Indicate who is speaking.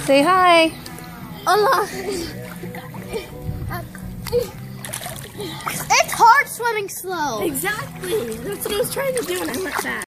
Speaker 1: Say hi.
Speaker 2: Hola. It's hard swimming slow.
Speaker 3: Exactly. That's what I was trying to do when I went back.